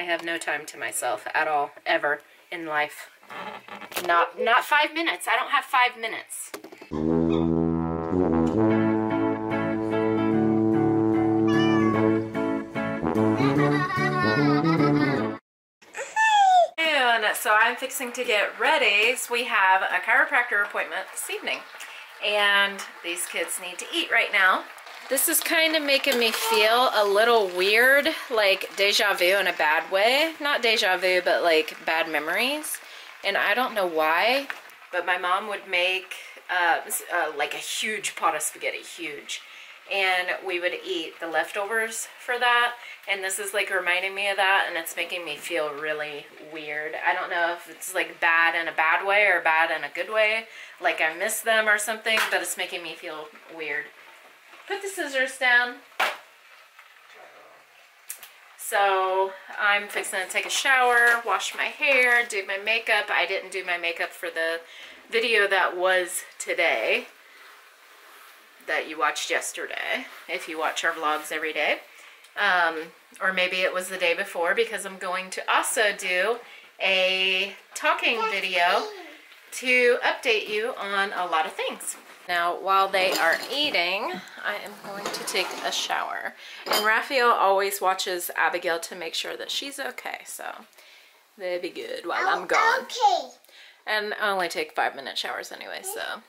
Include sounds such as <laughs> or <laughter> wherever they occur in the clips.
I have no time to myself at all, ever in life. Not not five minutes. I don't have five minutes. And so I'm fixing to get ready. We have a chiropractor appointment this evening. And these kids need to eat right now. This is kind of making me feel a little weird, like deja vu in a bad way. Not deja vu, but like bad memories. And I don't know why, but my mom would make uh, uh, like a huge pot of spaghetti, huge. And we would eat the leftovers for that. And this is like reminding me of that and it's making me feel really weird. I don't know if it's like bad in a bad way or bad in a good way. Like I miss them or something, but it's making me feel weird. Put the scissors down. So I'm fixing to take a shower, wash my hair, do my makeup. I didn't do my makeup for the video that was today that you watched yesterday, if you watch our vlogs every day. Um, or maybe it was the day before because I'm going to also do a talking video to update you on a lot of things. Now, while they are eating, I am going to take a shower. And Rafael always watches Abigail to make sure that she's okay, so they'll be good while I'm oh, gone. Okay. And I only take five minute showers anyway, so.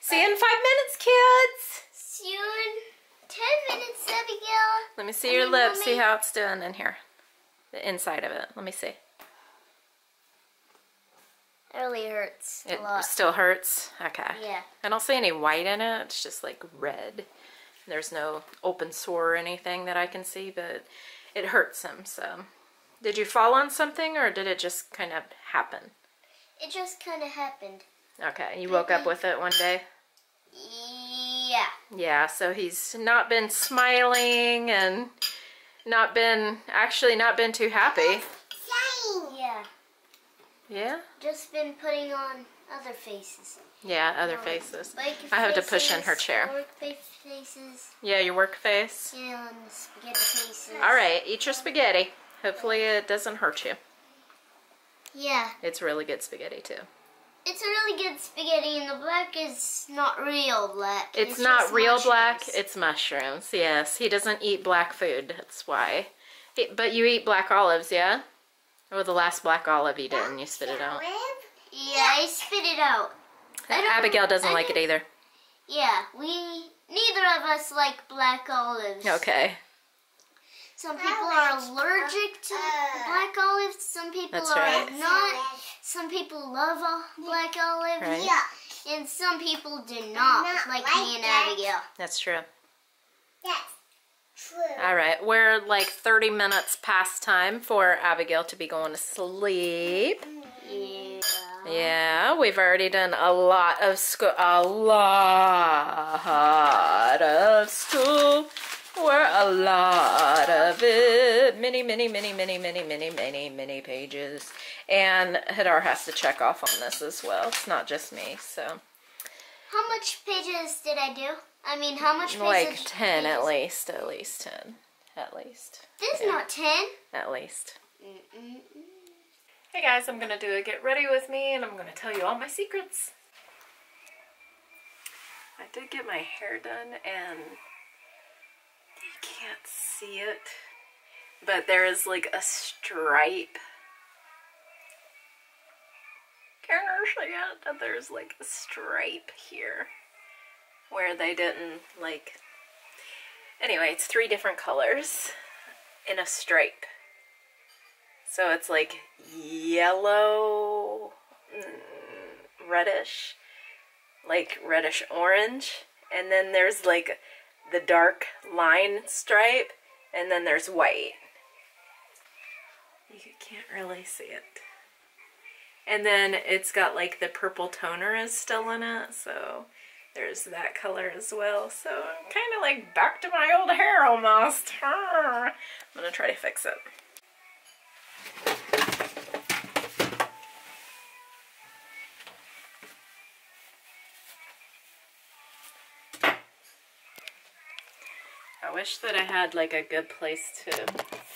See you in five minutes, kids! See you in 10 minutes, Abigail. Let me see your lips, see how it's doing in here. The inside of it. Let me see. It really hurts It a lot. still hurts? Okay. Yeah. I don't see any white in it. It's just like red. There's no open sore or anything that I can see, but it hurts him, so. Did you fall on something or did it just kind of happen? It just kind of happened. Okay, you woke up mm-hmm. with it one day? Yeah. Yeah, so he's not been smiling and not been, actually not been too happy. Yeah. Yeah? Just been putting on other faces. Yeah, other faces. I have to push in her chair. Work faces. Yeah, your work face. And spaghetti faces. All right, eat your spaghetti. Hopefully it doesn't hurt you. Yeah. It's really good spaghetti too. It's a really good spaghetti, and the black is not real black. It's, not just real black, it's mushrooms. Yes, he doesn't eat black food. That's why. But you eat black olives, yeah? Or the last black olive you did and you spit it out. Yeah, I spit it out. Abigail doesn't I like it either. Yeah, we neither of us like black olives. Okay. Some people are allergic to black olives. Some people That's are right. not. Some people love uh, black olives. Right. Yeah. And some people do not, not like, like me and that. Abigail. That's true. True. All right, we're like 30 minutes past time for Abigail to be going to sleep. Yeah. Yeah, we've already done a lot of school, a lot of school. We're a lot of it. Many, many, many, many, many, many, many, many pages. And Hadar has to check off on this as well. It's not just me, so. How much pages did I do? I mean, how much pages? Like 10 at least, at least 10. At least. This is not 10. At least. Mm-mm. Hey guys, I'm gonna do a get ready with me and I'm gonna tell you all my secrets. I did get my hair done and you can't see it, but there is like a stripe. Can you see it? That there's like a stripe here where they didn't like. Anyway, it's three different colors in a stripe. So it's like yellow, mm, reddish, like reddish orange. And then there's like the dark line stripe, and then there's white. You can't really see it. And then it's got like the purple toner is still in it, so there's that color as well. So I'm kind of like back to my old hair almost. I'm gonna try to fix it. I wish that I had like a good place to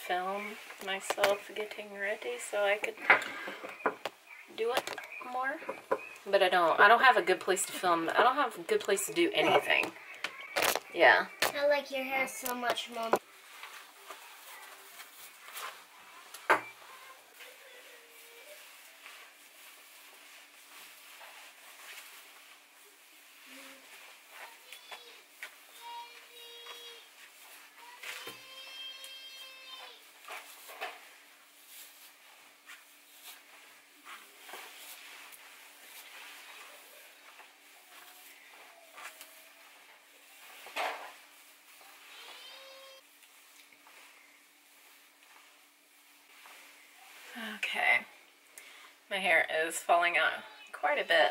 film myself getting ready so I could do it more. But I don't. I don't have a good place to film. I don't have a good place to do anything. Yeah. I like your hair so much, Mom. Okay. My hair is falling out quite a bit.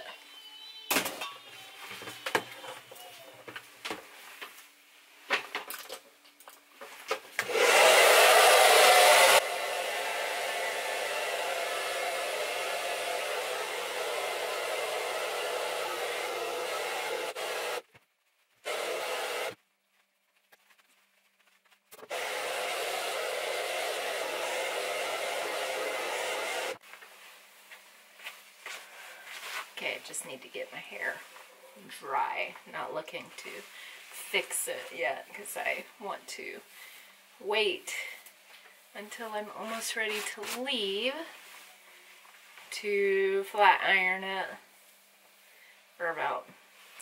Okay, I just need to get my hair dry. Not looking to fix it yet because I want to wait until I'm almost ready to leave to flat iron it for about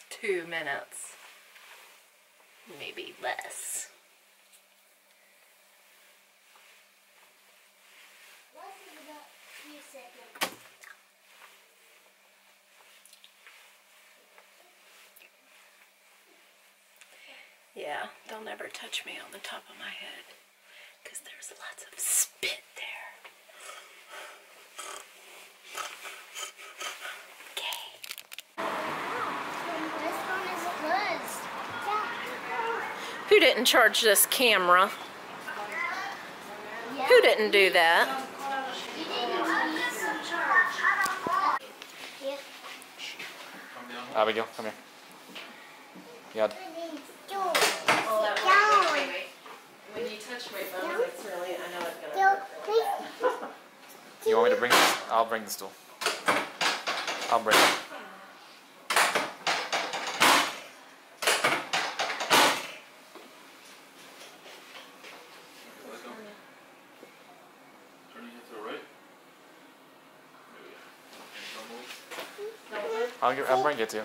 two minutes, maybe less. Less than about a few seconds. Yeah, they'll never touch me on the top of my head because there's lots of spit there. Okay. This one is closed. Who didn't charge this camera? Yeah. Who didn't do that? You didn't use some charge. Yeah. Abigail, come here. Yeah. When you my bones, it's really, I know it's gonna You want me to bring this? I'll bring the stool. I'll bring it. Turning it to the right. I'll, give, I'll bring it to you.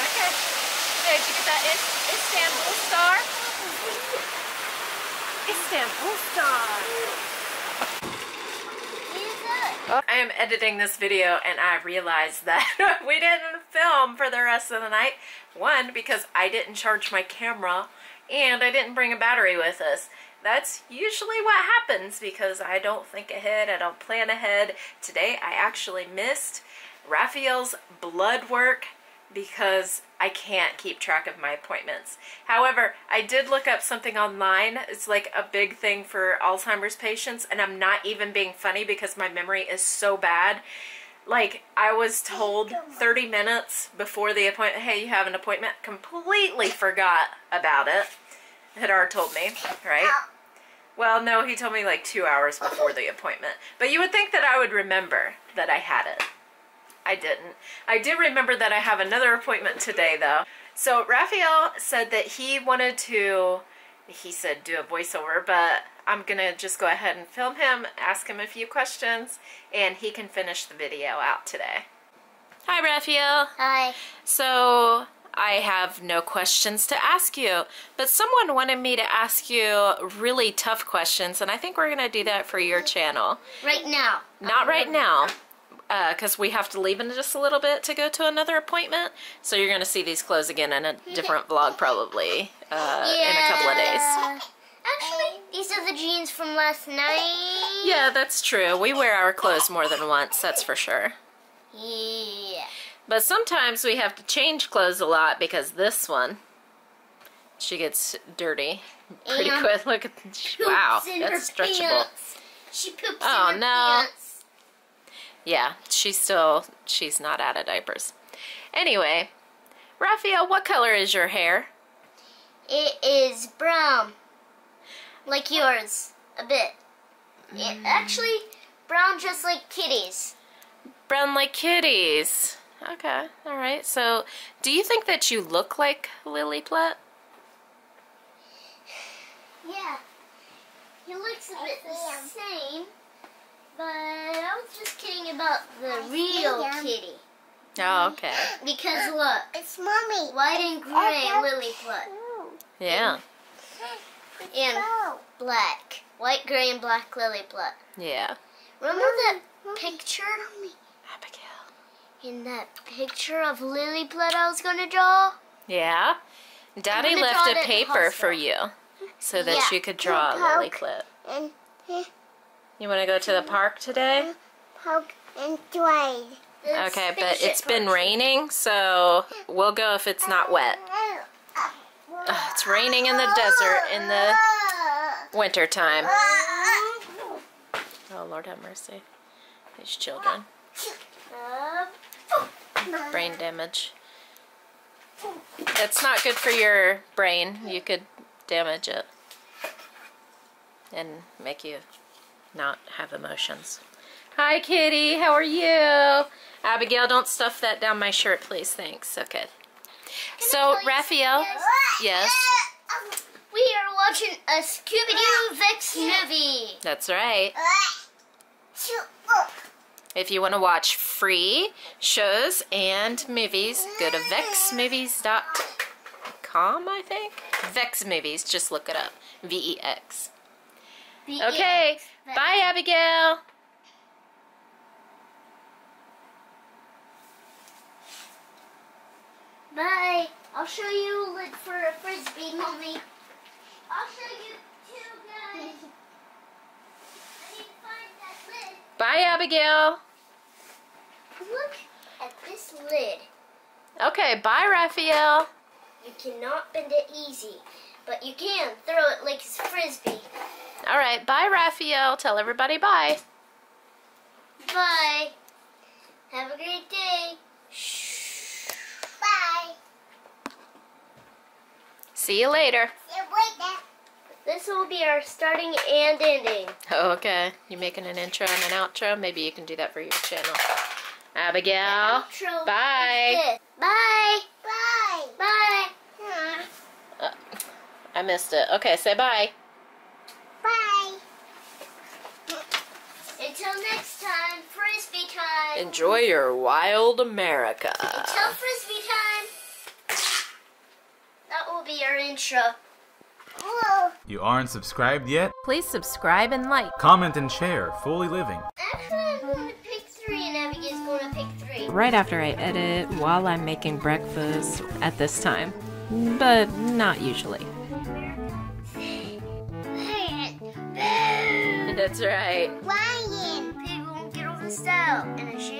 Okay. Did you get that Is- Istanbul star? Istanbul star. I am editing this video and I realized that <laughs> we didn't film for the rest of the night. One, because I didn't charge my camera and I didn't bring a battery with us. That's usually what happens because I don't think ahead, I don't plan ahead. Today I actually missed Rafael's blood work because I can't keep track of my appointments. However, I did look up something online. It's like a big thing for Alzheimer's patients, and I'm not even being funny because my memory is so bad. Like, I was told 30 minutes before the appointment, hey, you have an appointment, completely forgot about it. Hadar told me, right? Well, no, he told me like two hours before the appointment. But you would think that I would remember that I had it. I didn't. I do remember that I have another appointment today, though. So Rafael said that he wanted to, he said do a voiceover, but I'm gonna just go ahead and film him, ask him a few questions, and he can finish the video out today. Hi, Rafael. Hi. So I have no questions to ask you, but someone wanted me to ask you really tough questions, and I think we're gonna do that for your mm-hmm. channel. Right now. Not right mm-hmm. now, because we have to leave in just a little bit to go to another appointment. So you're going to see these clothes again in a different vlog probably uh, in a couple of days. Actually, these are the jeans from last night. Yeah, that's true. We wear our clothes more than once, that's for sure. Yeah. But sometimes we have to change clothes a lot because this one, she gets dirty pretty And quick. Look at, wow, that's stretchable. pants. She poops Oh, in her no. pants. Yeah, she's still, she's not out of diapers. Anyway, Rafael, what color is your hair? It is brown. Like yours. A bit. It, mm. actually, brown just like kitties. Brown like kitties. Okay, all right. So, do you think that you look like Lily Platt? Yeah. He looks a bit the same. But I was just kidding about the real kitty. Oh, okay. Because look, It's mommy. white and gray lily put. Yeah, And black. White, gray, and black lily put. yeah. Remember that picture? Abigail. In that picture of lily put I was gonna draw? Yeah. Daddy left a paper for you so that Yeah. you could draw a lily clip. And You want to go to the park today? poke and. Let's Okay, but it it's been raining, so we'll go if it's not wet. Ugh, it's raining in the desert in the winter time. Oh, Lord have mercy. These children. Brain damage. It's not good for your brain. You could damage it and make you not have emotions. Hi, kitty. How are you? Abigail, don't stuff that down my shirt, please. Thanks. Okay. So, Rafael. something, Yes, uh, um, We are watching a Scooby-Doo uh, Vex movie. that's right. Uh, if you want to watch free shows and movies, go to vexmovies.com, I think. Vex Movies, just look it up. V E X. The Okay, Vex. bye, Abigail. Bye. I'll show you a lid for a frisbee, mommy. I'll show you too, guys. <laughs> I need to find that lid. Bye, Abigail. Look at this lid. Okay, bye, Rafael. You cannot bend it easy, but you can throw it like it's a frisbee. All right, bye, Rafael. Tell everybody bye. Bye. Have a great day. Bye. See you later. Yeah, wait there. This will be our starting and ending. Okay, you making an intro and an outro? Maybe you can do that for your channel. Abigail. Outro bye. Bye. Bye. Bye. Uh, I missed it. Okay, say bye. Bye. Until next time, frisbee time. Enjoy your wild America. Until frisbee time. That will be our intro. Whoa. You aren't subscribed yet? Please subscribe and like. Comment and share Fooly Living. Actually, I'm going to pick three, and Abigail's going to pick three. Right after I edit while I'm making breakfast at this time, but not usually. That's right. Ryan. Won't get the style, and.